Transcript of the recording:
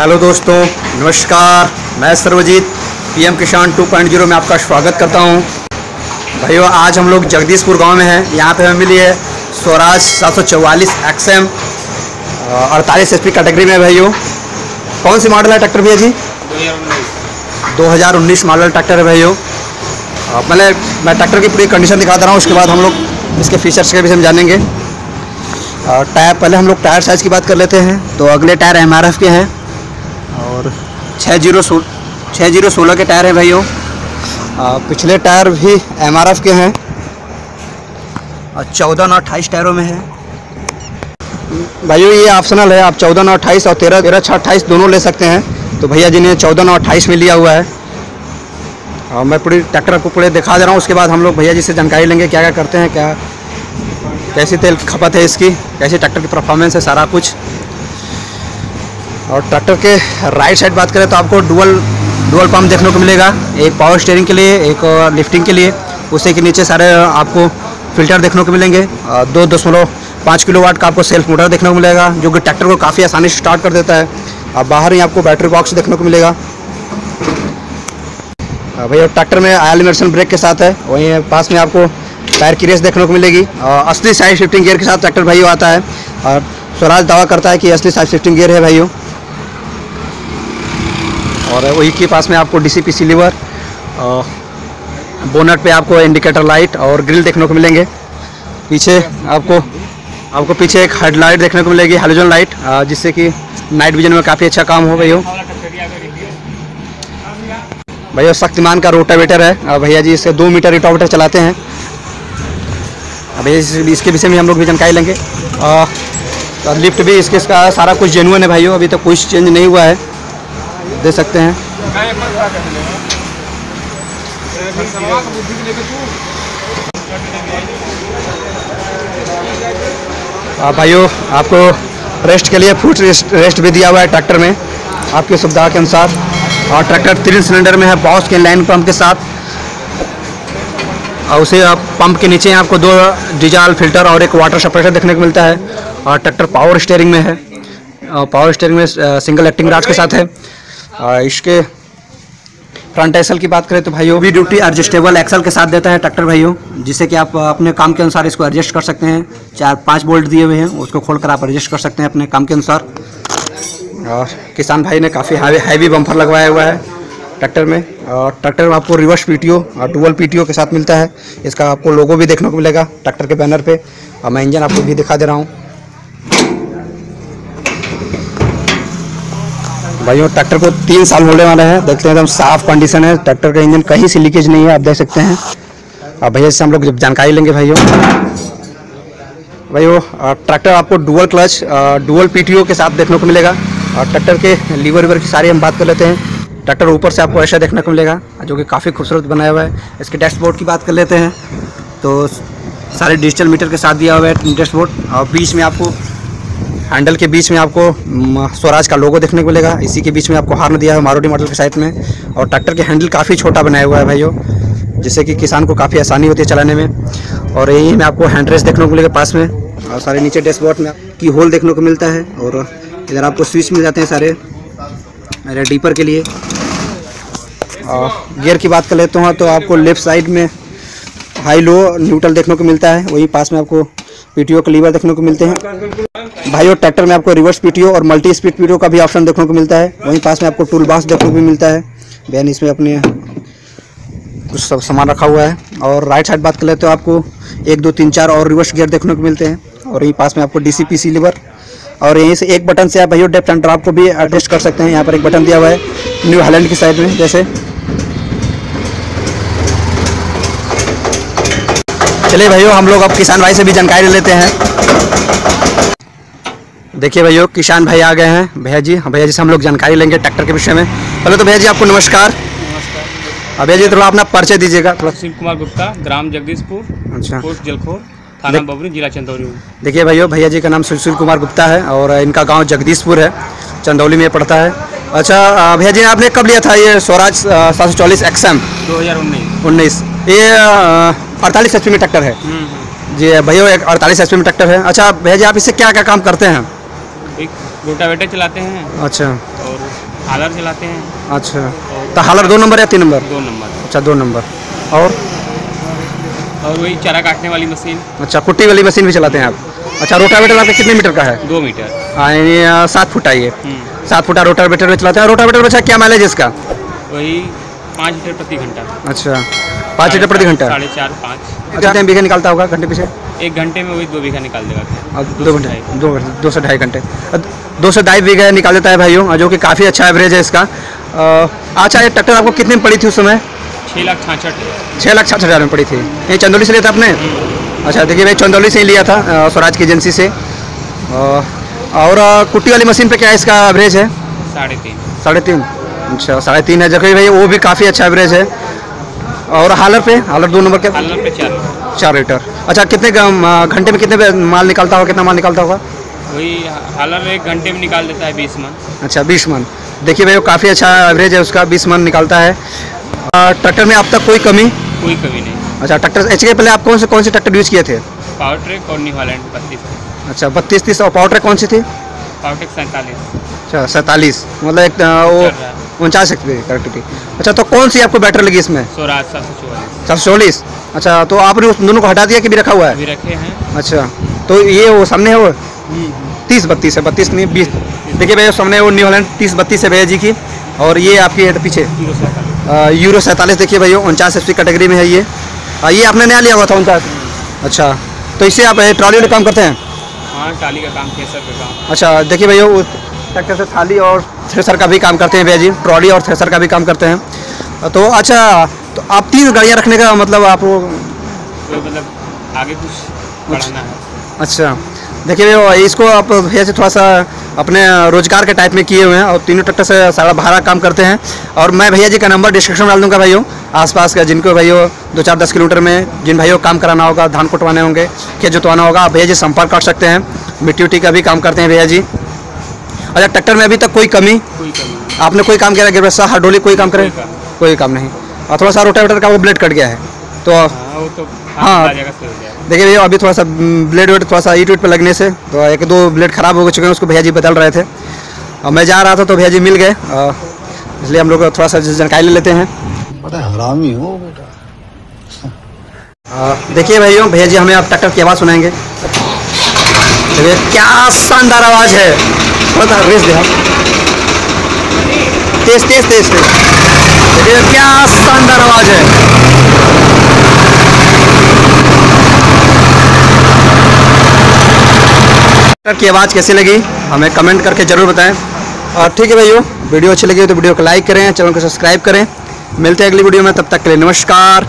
Hello दोस्तों, नमस्कार, मैं सर्वजीत, पीएम किसान 2.0 में आपका स्वागत करता हूँ। भाइयों, आज हम लोग जगदीशपुर गाँव में हैं। यहाँ पे हमें मिली है स्वराज सात सौ चौवालीस एक्सएम अड़तालीस एच कैटेगरी में भाइयों। कौन सी मॉडल है ट्रैक्टर भैया जी? 2019 मॉडल ट्रैक्टर है भाइयों। पहले मैं ट्रैक्टर की पूरी कंडीशन दिखाता रहा हूँ, उसके बाद हम लोग इसके फीचर्स के विषय में जानेंगे। टायर पहले हम लोग टायर साइज़ की बात कर लेते हैं तो अगले टायर एमआरएफ के हैं। और छः ज़ीरो सो छः ज़ीरो सोलह के टायर हैं अ, पिछले टायर भी एमआरएफ के हैं। और चौदह नौ अट्ठाईस टायरों में है। भाइयों ये ऑप्शनल है। आप चौदह नौ अट्ठाईस और तेरह तेरह छः अट्ठाईस दोनों ले सकते हैं। तो भैया जी ने चौदह नौ अट्ठाईस में लिया हुआ है और मैं पूरी ट्रैक्टर को पूरे दिखा दे रहा हूँ। उसके बाद हम लोग भैया जी से जानकारी लेंगे क्या क्या करते हैं क्या कैसी तेल खपत है इसकी कैसी ट्रैक्टर की परफॉर्मेंस है सारा कुछ। और ट्रैक्टर के राइट साइड बात करें तो आपको डुअल डुअल पंप देखने को मिलेगा। एक पावर स्टेयरिंग के लिए, एक लिफ्टिंग के लिए। उसी के नीचे सारे आपको फ़िल्टर देखने को मिलेंगे। दो दशमलव पाँच किलो वाट का आपको सेल्फ मोटर देखने को मिलेगा, जो कि ट्रैक्टर को काफ़ी आसानी से स्टार्ट कर देता है। और बाहर ही आपको बैटरी बॉक्स देखने को मिलेगा। भैया ट्रैक्टर में आयल इमर्सन ब्रेक के साथ है, वहीं पास में आपको टायर की रेस देखने को मिलेगी। असली साइड शिफ्टिंग गियर के साथ ट्रैक्टर भाइयों आता है। और स्वराज दावा करता है कि असली साइड शिफ्टिंग गियर है भाइयों। और वही के पास में आपको D C P C lever bonnet पे आपको इंडिकेटर लाइट और ग्रिल देखने को मिलेंगे। पीछे आपको आपको पीछे एक हेडलाइट देखने को मिलेगी हेलोजन लाइट जिससे कि नाइट विजन में काफ़ी अच्छा काम हो भैया भैया, शक्तिमान का रोटावेटर है। भैया जी इससे दो मीटर रोटावेटर चलाते हैं। भैया इस- इसके विषय में हम लोग भी जानकारी लेंगे। लिफ्ट भी इसके, इसका सारा कुछ जेनुअन है भाइयों, अभी तक तो कुछ चेंज नहीं हुआ है। दे सकते हैं। आ, भाइयों आपको रेस्ट के लिए फुट रेस्ट, रेस्ट भी दिया हुआ है ट्रैक्टर में। आपकी सुविधा के अनुसार। और ट्रैक्टर तीन सिलेंडर में है बॉस के लाइन पंप के साथ। और उसे आप पंप के नीचे आपको दो डीजल फ़िल्टर और एक वाटर सेपरेटर देखने को मिलता है। और ट्रैक्टर पावर स्टेयरिंग में है। पावर स्टेयरिंग में सिंगल एक्टिंग राज के साथ है। और इसके फ्रंट एक्सल की बात करें तो भाइयों भी ड्यूटी एडजस्टेबल एक्सल के साथ देता है ट्रैक्टर भाइयों जिससे कि आप अपने काम के अनुसार इसको एडजस्ट कर सकते हैं। चार पाँच बोल्ट दिए हुए हैं उसको खोलकर आप एडजस्ट कर सकते हैं अपने काम के अनुसार। और किसान भाई ने काफ़ी हैवी हैवी बम्फर लगवाया हुआ है ट्रैक्टर में। और ट्रैक्टर में आपको रिवर्स पीटीओ और डुअल पीटीओ के साथ मिलता है। इसका आपको लोगो भी देखने को मिलेगा ट्रैक्टर के बैनर पे। और मैं इंजन आपको भी दिखा दे रहा हूँ। भाइयों, ट्रैक्टर को तीन साल होने वाले हैं। देखते हैं, एकदम साफ़ कंडीशन है। ट्रैक्टर का इंजन कहीं से लीकेज नहीं है, आप देख सकते हैं। और भैया से हम लोग जानकारी लेंगे भाइयों। भाइयों ट्रैक्टर आपको डुअल क्लच डुअल पीटीओ के साथ देखने को मिलेगा। और ट्रैक्टर के लीवर वीवर की सारी हम बात कर लेते हैं। ट्रैक्टर ऊपर से आपको ऐसा देखने को मिलेगा, जो कि काफ़ी खूबसूरत बनाया हुआ है। इसके डैशबोर्ड की बात कर लेते हैं। तो सारे डिजिटल मीटर के साथ दिया हुआ है डैशबोर्ड और बीच में आपको हैंडल के बीच में आपको स्वराज का लोगो देखने को मिलेगा। इसी के बीच में आपको हार्न दिया है मारुति मॉडल के साइड में। और ट्रैक्टर के हैंडल काफ़ी छोटा बनाया हुआ है भाइयों, जिससे कि किसान को काफ़ी आसानी होती है चलाने में। और यहीं में आपको हैंड रेस्ट देखने को मिलेगा पास में। और सारे नीचे डैशबोर्ड में की होल देखने को मिलता है। और इधर आपको स्विच मिल जाते हैं सारे, मेरे डीपर के लिए। और गियर की बात कर लेते हैं तो आपको लेफ़्ट साइड में हाई लो न्यूट्रल देखने को मिलता है। वहीं पास में आपको पीटीओ का लीवर देखने को मिलते हैं। और ट्रैक्टर में आपको रिवर्स पीटीओ और मल्टी स्पीड पीटीओ का भी ऑप्शन देखने को मिलता है। वहीं पास में आपको टूल बॉक्स देखने को भी मिलता है। बहन इसमें अपने कुछ सब सामान रखा हुआ है। और राइट साइड बात कर लेते हो आपको, एक, दो, तीन, चार और रिवर्स गियर देखने को मिलते हैं। और यहीं पास में आपको डी सी लीवर और यहीं से एक बटन से आप भाई डेप्थ एंड ड्रॉप को भी एडजस्ट कर सकते हैं। यहाँ पर एक बटन दिया हुआ है न्यू हालैंड की साइड में, जैसे। चलिए भैया हम लोग अब किसान भाई से भी जानकारी लेते हैं। देखिए भैया किसान भाई आ गए हैं। भैया जी हाँ भैया जी से हम लोग जानकारी लेंगे ट्रैक्टर के विषय में। पहले तो भैया जी आपको नमस्कार। हाँ भैया जी थोड़ा अपना परिचय दीजिएगा। थोड़ा शिव कुमार गुप्ता ग्राम जगदीशपुर अच्छा। पोस्ट जलखोर थाना बबरी जिला चंदौली। देखिए भैया भैया जी का नाम सुशील कुमार गुप्ता है और इनका गाँव जगदीशपुर है चंदौली में पड़ता है। अच्छा भैया जी आपने कब लिया था ये स्वराज सात सौ चौलीस एक्सएम दो हज़ार उन्नीस। उन्नीस। ये अड़तालीस एच में ट्रैक्टर है। जी भैया एक अड़तालीस एच में ट्रैक्टर है। अच्छा भैया जी आप इससे क्या क्या काम करते हैं? एक रोटावेटर चलाते हैं। अच्छा। और हालर चलाते हैं। अच्छा। तो हालर दो नंबर या तीन नंबर? दो नंबर। अच्छा दो नंबर। और? और वही चारा काटने वाली मशीन। अच्छा कुट्टी वाली मशीन भी चलाते हैं आप। अच्छा रोटावेटर आपका कितने मीटर का है? दो मीटर। हाँ, यानी सात फुट आइए। हम्म, सात फुटा रोटावेटर में चलाते हैं। रोटावेटर में अच्छा क्या माइलेज इसका? वही पाँच लीटर प्रति घंटा। अच्छा पाँच लीटर प्रति घंटा? साढ़े चार पाँच। कितने बीघे निकालता होगा घंटे पीछे? एक घंटे में वही दो बीघा निकाल देगा। दो घंटे। दो घंटे दो से ढाई घंटे। दो से ढाई बीघे निकाल देता है भाइयों जो कि काफ़ी अच्छा एवरेज है इसका। अच्छा ये ट्रैक्टर आपको कितने में पड़ी थी उस समय? छः लाख छाछठ। छः लाख छठ हज़ार में पड़ी थी। ये चंदौली से लिया था आपने? अच्छा देखिए भाई चंदौली से ही लिया था स्वराज की एजेंसी से। और कुट्टी वाली मशीन पे क्या इसका एवरेज है? साढ़े तीन। साढ़े तीन। अच्छा साढ़े तीन है जबकि भाई वो भी काफ़ी अच्छा एवरेज है। और हालर पे? हालर दो नंबर के? हालर पे चार लीटर। चार लीटर। अच्छा कितने घंटे में कितने माल निकालता होगा कितना माल निकालता होगा? वही हालर एक घंटे में निकाल देता है बीस मन। अच्छा बीस मन। देखिए भाई वो काफ़ी अच्छा एवरेज है उसका बीस मन निकालता है। ट्रैक्टर में अब तक कोई कमी? कोई कमी नहीं। अच्छा ट्रैक्टर एच के पहले आप कौन से कौन से ट्रैक्टर यूज़ किए थे? पावर ट्रैक और न्यू हॉलैंड बत्तीस अच्छा बत्तीस तीस और पावर ट्रैक कौन सी थी? पावर ट्रैक सैंतालीस। अच्छा सैंतालीस। मतलब एक वो उनचास की करेक्ट थी। अच्छा तो कौन सी आपको बेटर लगी इसमें? स्वराज सात सौ चौवालीस। चार सौ चौलीस अच्छा तो आपने उस दोनों को हटा दिया कि भी रखा हुआ है? रखे हैं। अच्छा तो ये वो सामने है वो? तीस बत्तीस है बत्तीस नहीं बीस। देखिए भैया सामने वो न्यू हॉलैंड तीस बत्तीस है भैया जी की और ये आपकी है तो पीछे। यूरो सैंतालीस। देखिए भैया उनचास एच कैटेगरी में है ये। ये आपने नया लिया हुआ था उनचास? अच्छा तो इससे आप ट्रॉली वाले काम करते हैं? हाँ टाली का काम का काम। अच्छा देखिए भैया ट्रैक्टर से थाली और थ्रेसर का भी काम करते हैं भैया जी। ट्रॉली और थ्रेसर का भी काम करते हैं। तो अच्छा तो आप तीन गाड़ियाँ रखने का मतलब आप वो मतलब आगे कुछ बढ़ाना है। अच्छा। देखिए भैया इसको आप भैया से थोड़ा सा अपने रोज़गार के टाइप में किए हुए हैं और तीनों ट्रैक्टर से सारा भाड़ा काम करते हैं। और मैं भैया जी का नंबर डिस्क्रिप्शन में डाल दूँगा भाइयों। आसपास का जिनको भाइयों दो चार दस किलोमीटर में जिन भाइयों को काम कराना होगा धान कुटवाने होंगे खेत जोतवाना होगा आप भैया जी संपर्क कर सकते हैं। मिट्टी उट्टी का भी काम करते हैं भैया जी। अच्छा ट्रैक्टर में अभी तक कोई कमी? कोई कमी आपने कोई काम किया गिरसा हरडोली कोई काम करे? कोई काम कोई काम नहीं। और थोड़ा सा रोटावेटर का वो ब्लेड कट गया है। तो हाँ वो तो हाँ। देखिए भैया अभी थोड़ा सा ब्लेड वेड थोड़ा सा ईट वीट पर लगने से तो एक दो ब्लेड खराब हो चुके हैं उसको भैया जी बदल रहे थे। और मैं जा रहा था तो भैया जी मिल गए। इसलिए हम लोग थोड़ा सा जानकारी ले लेते हैं। बड़ा हरामी हो बेटा। देखिए भाइयों भैया जी हमें अब ट्रैक्टर की आवाज़ सुनाएँगे। देखिए क्या शानदार आवाज़ है। थोड़ा सा रेस दे तेज तेज तेज तेज। देखिए क्या शानदार आवाज़ है। की आवाज़ कैसी लगी? हमें कमेंट करके ज़रूर बताएँ। और ठीक है भाइयों वीडियो अच्छी लगी तो वीडियो को लाइक करें चैनल को सब्सक्राइब करें। मिलते हैं अगली वीडियो में तब तक के लिए नमस्कार।